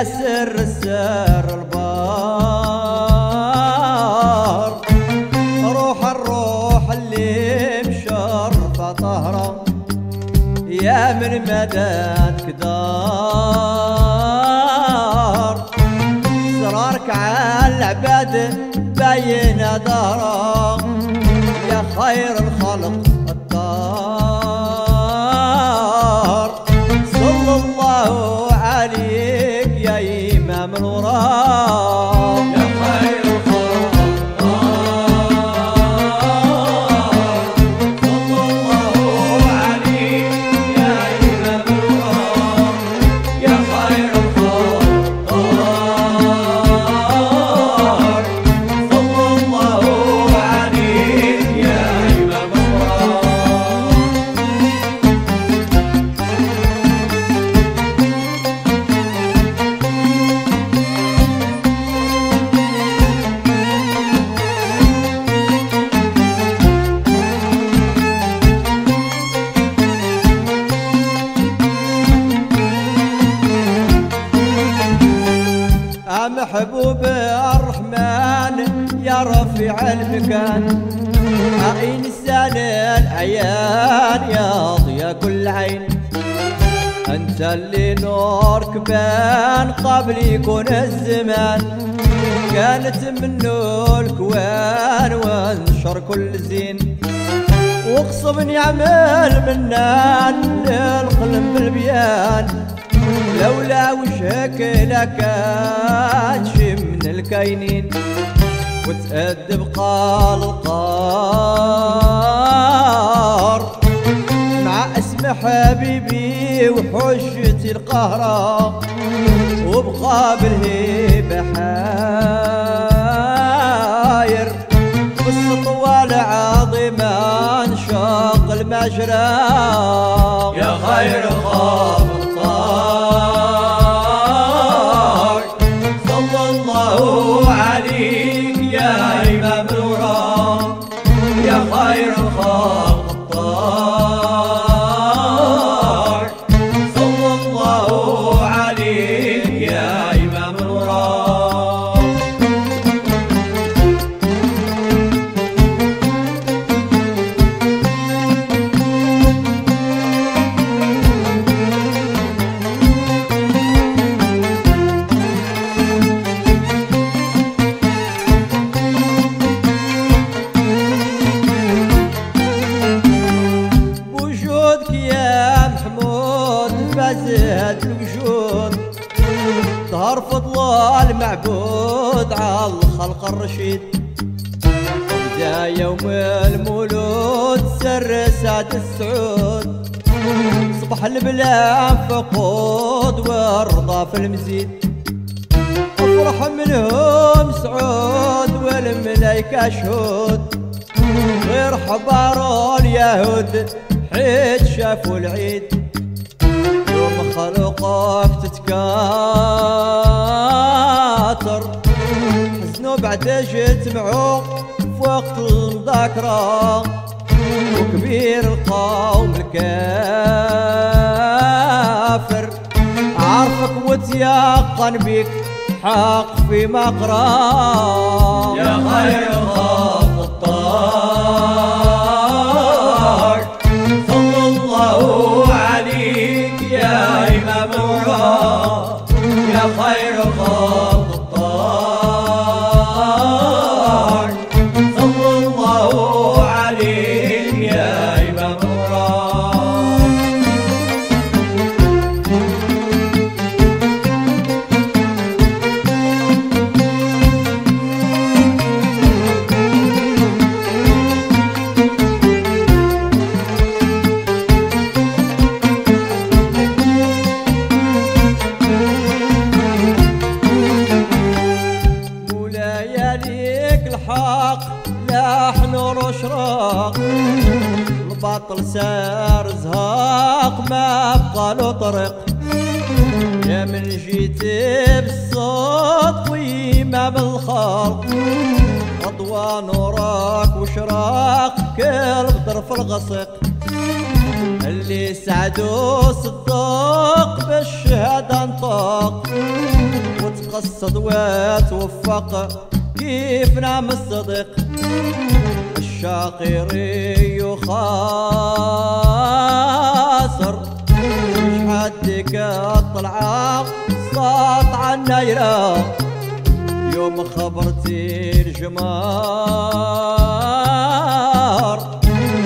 بر البار. روح الروح اللي مشرفة طهرة يا من مدادك دار. صرارك على العباد باين دارا يا خير الخلق محبوب الرحمن يا رفيع المكان. يا إنسان الأعيان يا ضياء كل عين. أنت اللي نورك بان قبل يكون الزمان كانت منه الكوان وانشر كل زين. واقصب يعمل منان للقلب بالبيان وجهك لكانش من الكاينين وتأدب قال القار مع اسم حبيبي وحجتي القهرة وبقابل هيبة حاير. بالسطوة العظيمة انشاق المجرى. يا خير خاف فازت الوجود ظهر فضل المعبود على الخلق الرشيد. جا يوم المولود سر سعد السعود صبح البلا فقود والرضا في المزيد. افرح منهم سعود والملايكة شهود غير حبار اليهود حيت شافوا العيد. خلقك تتكاثر حزنوا بعد جتمعوا في وقت المذاكرة وكبير القوم الكافر. عارفك وتيقن بك حق في مقرأ يا خير الباطل سار زهاق ما بقى له طريق. يا من جيت بالصوت ويما بالخلق. أضوى نورك وشراق كل بدر في الغسق اللي سعدو صدق بالشهادة انطق وتقصد وتوفق. كيف نام الصدق الشاقري خاسر مش حدك الطلعة ساطعة النيرة يوم خبرتي الجمار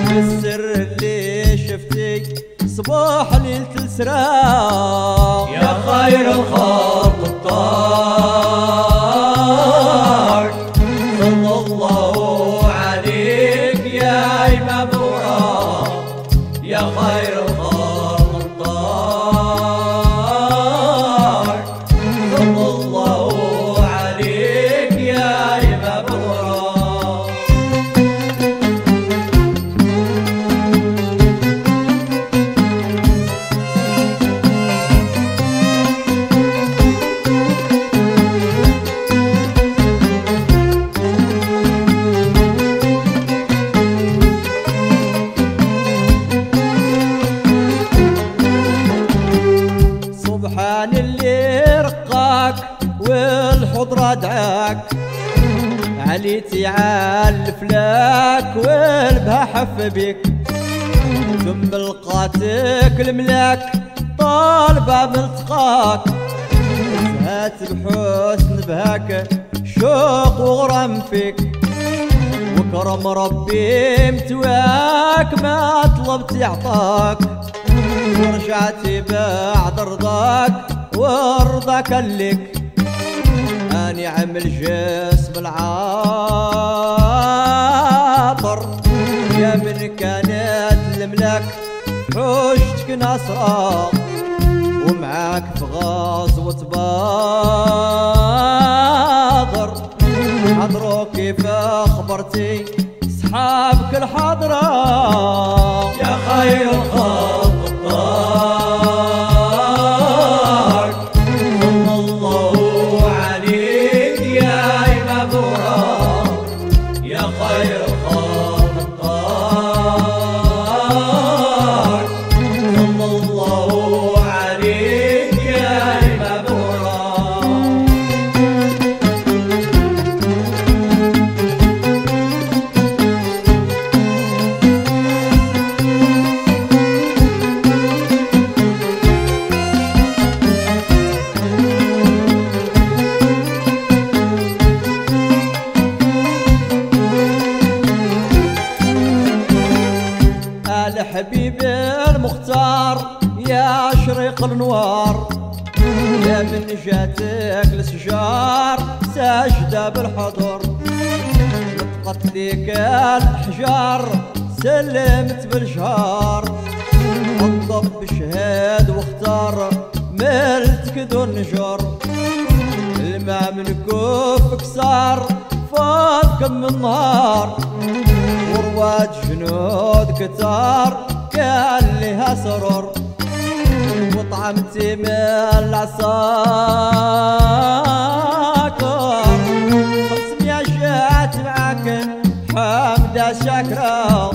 بالسر اللي شفتي صباح ليلة السرار يا خير الخلق. عليتي عالفلاك والبها حف بيك ثم لقاتك الملاك طالبة ملتقاك زهات بحسن بهاك شوق وغرام فيك. وكرم ربي متواك ما طلبت يعطاك. ورجعتي بعد رضاك ورضاك لك اني عمل جسم العاطر يا من كانت الملاك حوشتك ناصرة ومعاك في غزوة باضر حضروا كيف أخبرتي صحابك الحضرة؟ يا خير الخلق جاتك الشجار ساجدة بالحضور. نطقت ليك الحجار سلمت بالشهار الضب شهاد واختار ملتك ذو النجار الماء من كوفك صار فاض كم النهار. ورواد جنود كتار كان لها سرور. وطعمتي من العساكر خمسمية جات معاك حامدة شاكرة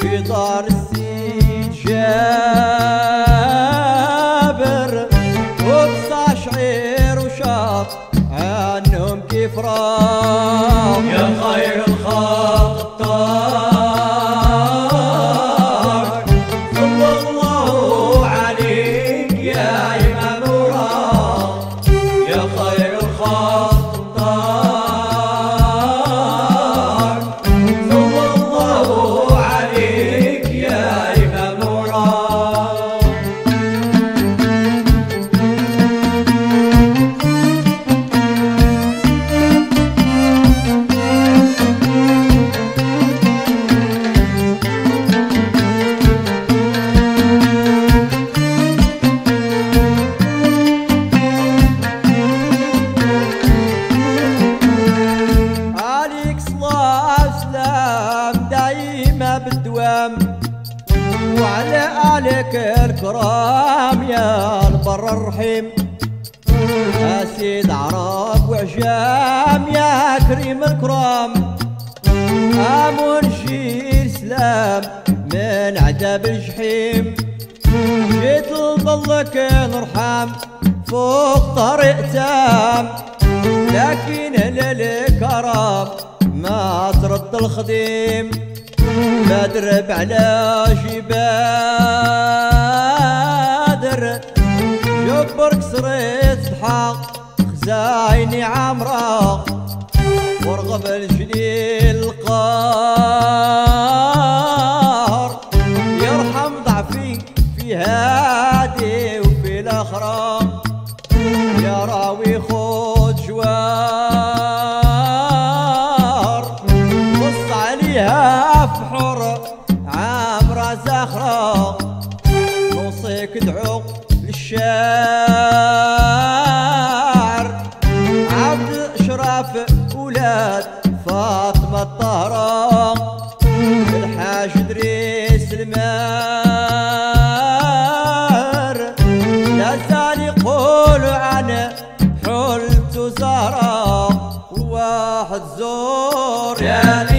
في دار السيد جابر وبصا شعير وشاط عنهم كيف راح يا البر الرحيم يا سيد عرب وعجام يا كريم الكرام. يا منشي سلام من عذاب الجحيم. جيت لظلك نرحم فوق طريق تام. لكن للكرم ما ترد الخديم. بدرب على جبال. دريت حق خزايني عمرة وارغب الجليل القار يرحم ضعفي في هادي وفي الاخره الزان يقول عن حلت زهرة واحد زور. يا